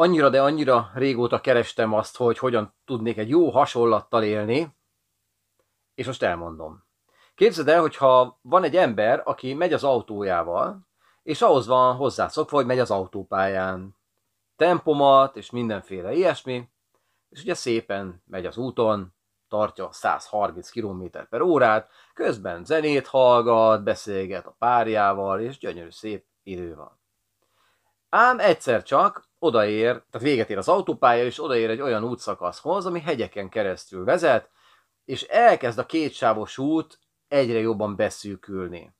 annyira, de annyira régóta kerestem azt, hogy hogyan tudnék egy jó hasonlattal élni, és most elmondom. Képzeld el, hogyha van egy ember, aki megy az autójával, és ahhoz van hozzászokva, hogy megy az autópályán. Tempomat és mindenféle ilyesmi, és ugye szépen megy az úton, tartja 130 km per órát, közben zenét hallgat, beszélget a párjával, és gyönyörű szép idő van. Ám egyszer csak odaér, tehát véget ér az autópálya, és odaér egy olyan útszakaszhoz, ami hegyeken keresztül vezet, és elkezd a kétsávos út egyre jobban beszűkülni.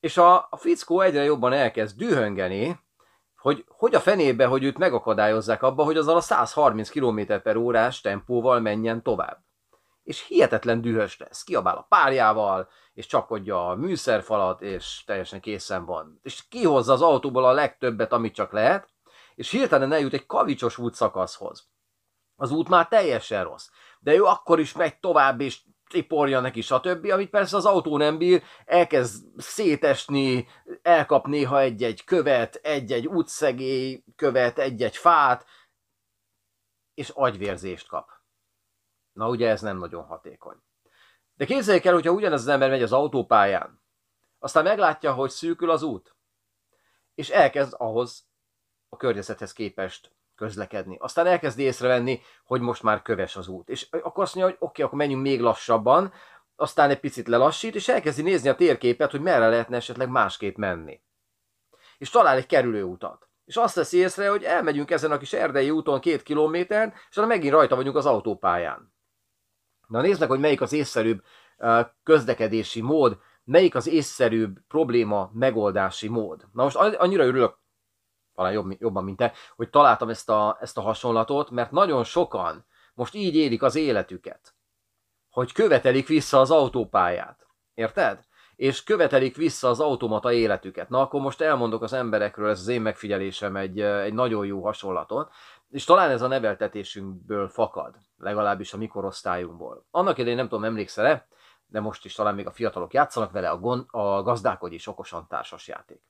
És a, a fickó egyre jobban elkezd dühöngeni, hogy hogy a fenébe, hogy őt megakadályozzák abba, hogy azzal a 130 km per órás tempóval menjen tovább. És hihetetlen dühös lesz, kiabál a párjával, és csapkodja a műszerfalat, és teljesen készen van. És kihozza az autóból a legtöbbet, amit csak lehet, és hirtelen eljut egy kavicsos útszakaszhoz. Az út már teljesen rossz, de ő akkor is megy tovább, és triporja neki, stb., amit persze az autó nem bír, elkezd szétesni, elkap néha egy-egy követ, egy-egy útszegély követ, egy-egy fát, és agyvérzést kap. Na ugye ez nem nagyon hatékony. De képzeljék el, hogyha ugyanez az ember megy az autópályán, aztán meglátja, hogy szűkül az út, és elkezd ahhoz a környezethez képest közlekedni. Aztán elkezdi észrevenni, hogy most már köves az út. És akkor azt mondja, hogy oké, okay, akkor menjünk még lassabban, aztán egy picit lelassít, és elkezdi nézni a térképet, hogy merre lehetne esetleg másképp menni. És talál egy kerülőutat. És azt teszi észre, hogy elmegyünk ezen a kis erdei úton két kilométeren, és aztán megint rajta vagyunk az autópályán. Na nézd meg, hogy melyik az észszerűbb közlekedési mód, melyik az észszerűbb probléma megoldási mód. Na most annyira örülök talán jobb, jobban, mint te, hogy találtam ezt a, ezt a hasonlatot, mert nagyon sokan most így élik az életüket, hogy követelik vissza az autópályát. Érted? És követelik vissza az automata életüket. Na akkor most elmondok az emberekről, ez az én megfigyelésem egy, egy nagyon jó hasonlatot, és talán ez a neveltetésünkből fakad, legalábbis a mikorosztályunkból. Annak idején nem tudom, emlékszel-e, de most is talán még a fiatalok játszanak vele, a, gond, a gazdálkodj is okosan társas játék.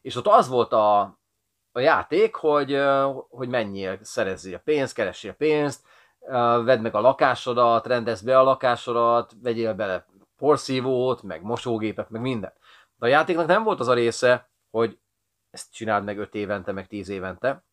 És ott az volt a, a játék, hogy, hogy menjél, szerezzél a pénzt, keressél pénzt, vedd meg a lakásodat, rendezd be a lakásodat, vegyél bele porszívót, meg mosógépet, meg mindent. De a játéknak nem volt az a része, hogy ezt csináld meg 5 évente, meg 10 évente.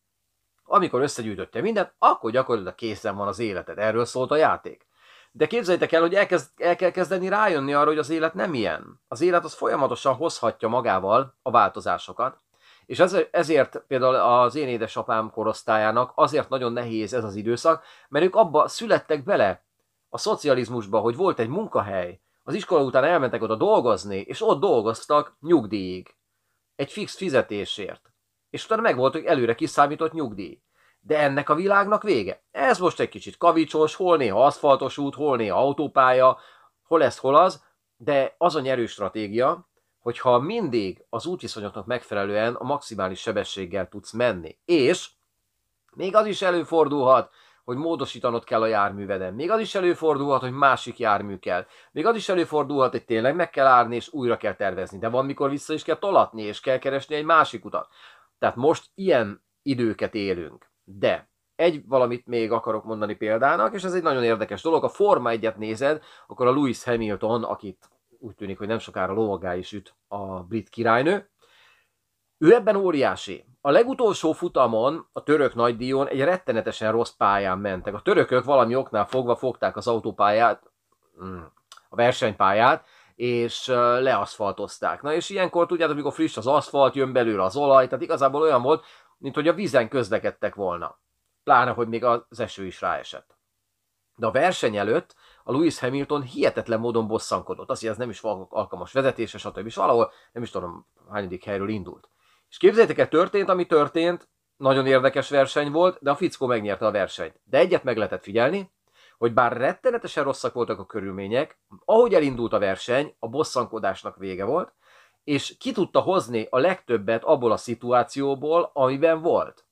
Amikor összegyűjtöttél mindent, akkor gyakorlatilag készen van az életed. Erről szólt a játék. De képzeljétek el, hogy elkezd, el kell kezdeni rájönni arra, hogy az élet nem ilyen. Az élet az folyamatosan hozhatja magával a változásokat, és ezért például az én édesapám korosztályának azért nagyon nehéz ez az időszak, mert ők abba születtek bele a szocializmusba, hogy volt egy munkahely, az iskola után elmentek oda dolgozni, és ott dolgoztak nyugdíjig. Egy fix fizetésért. És utána meg hogy előre kiszámított nyugdíj. De ennek a világnak vége. Ez most egy kicsit kavicsos, hol néha aszfaltos út, hol néha autópálya, hol ez, hol az, de az a nyerő stratégia, hogyha mindig az útviszonyoknak megfelelően a maximális sebességgel tudsz menni. És még az is előfordulhat, hogy módosítanod kell a járműveden. Még az is előfordulhat, hogy másik jármű kell. Még az is előfordulhat, hogy tényleg meg kell árni és újra kell tervezni. De van, mikor vissza is kell tolatni, és kell keresni egy másik utat. Tehát most ilyen időket élünk. De egy valamit még akarok mondani példának, és ez egy nagyon érdekes dolog. A Forma egyet nézed, akkor a Lewis Hamilton, akit úgy tűnik, hogy nem sokára lovagá is üt a brit királynő. Ő ebben óriási. A legutolsó futamon, a török nagydíjon egy rettenetesen rossz pályán mentek. A törökök valami oknál fogva fogták az autópályát, mm, a versenypályát, és leaszfaltozták. Na és ilyenkor tudjátok, amikor friss az aszfalt, jön belőle az olaj, tehát igazából olyan volt, mint hogy a vízen közlekedtek volna. Pláne, hogy még az eső is ráesett. De a verseny előtt a Lewis Hamilton hihetetlen módon bosszankodott. Azt, hogy ez nem is alkalmas vezetése, stb. És valahol nem is tudom, hányadik helyről indult. És képzeljétek el, történt, ami történt, nagyon érdekes verseny volt, de a fickó megnyerte a versenyt. De egyet meg lehetett figyelni, hogy bár rettenetesen rosszak voltak a körülmények, ahogy elindult a verseny, a bosszankodásnak vége volt, és ki tudta hozni a legtöbbet abból a szituációból, amiben volt.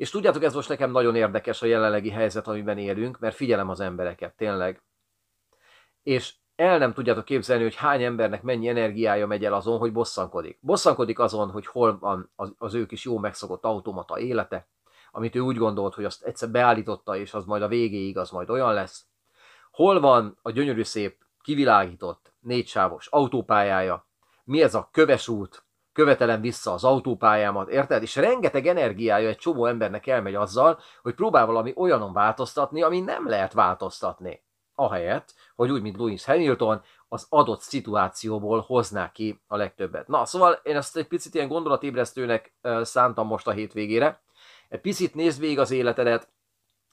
És tudjátok, ez most nekem nagyon érdekes a jelenlegi helyzet, amiben élünk, mert figyelem az embereket, tényleg és el nem tudjátok képzelni, hogy hány embernek mennyi energiája megy el azon, hogy bosszankodik. Bosszankodik azon, hogy hol van az, az ő kis jó megszokott automata élete, amit ő úgy gondolt, hogy azt egyszer beállította, és az majd a végéig az majd olyan lesz. Hol van a gyönyörű szép, kivilágított, négysávos autópályája? Mi ez a köves út? Követelem vissza az autópályámat, érted? És rengeteg energiája egy csomó embernek elmegy azzal, hogy próbál valami olyanon változtatni, ami nem lehet változtatni. Ahelyett, hogy úgy, mint Louis Hamilton, az adott szituációból hozná ki a legtöbbet. Na, szóval én ezt egy picit ilyen gondolatébresztőnek szántam most a hétvégére. Egy picit nézd végig az életedet,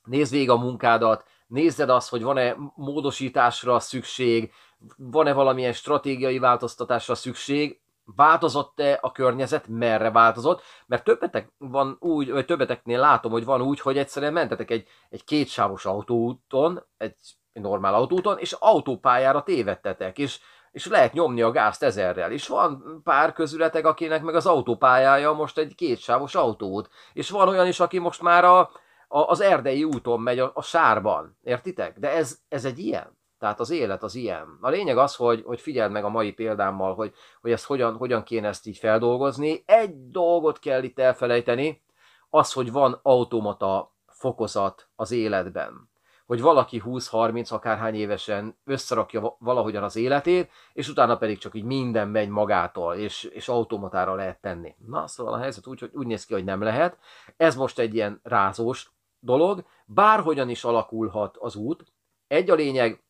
nézd végig a munkádat, nézed azt, hogy van-e módosításra szükség, van-e valamilyen stratégiai változtatásra szükség, változott-e a környezet, merre változott, mert többetek van úgy, vagy többeteknél látom, hogy van úgy, hogy egyszerűen mentetek egy, egy kétsávos autóúton, egy normál autóton, és autópályára tévedtetek, és, és lehet nyomni a gázt ezerrel. És van pár közületek, akinek meg az autópályája most egy kétsávos autóút. És van olyan is, aki most már a, a, az erdei úton megy a, a sárban. Értitek? De ez, ez egy ilyen. Tehát az élet az ilyen. A lényeg az, hogy, hogy figyeld meg a mai példámmal, hogy, hogy ezt hogyan, hogyan kéne ezt így feldolgozni. Egy dolgot kell itt elfelejteni, az, hogy van automata fokozat az életben hogy valaki 20-30 akárhány évesen összerakja valahogyan az életét, és utána pedig csak így minden megy magától, és, és automatára lehet tenni. Na, szóval a helyzet úgy, hogy úgy néz ki, hogy nem lehet. Ez most egy ilyen rázós dolog, bárhogyan is alakulhat az út. Egy a lényeg,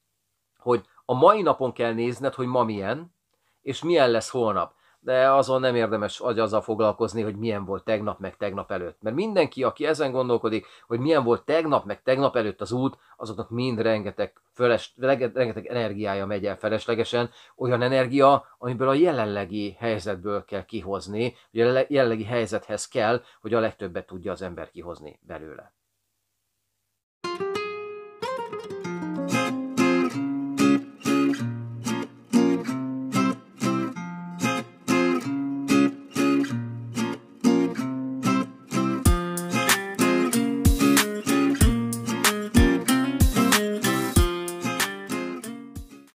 hogy a mai napon kell nézned, hogy ma milyen, és milyen lesz holnap de azon nem érdemes azzal foglalkozni, hogy milyen volt tegnap, meg tegnap előtt. Mert mindenki, aki ezen gondolkodik, hogy milyen volt tegnap, meg tegnap előtt az út, azoknak mind rengeteg, föles, rengeteg energiája megy el feleslegesen, olyan energia, amiből a jelenlegi helyzetből kell kihozni, hogy a jelenlegi helyzethez kell, hogy a legtöbbet tudja az ember kihozni belőle.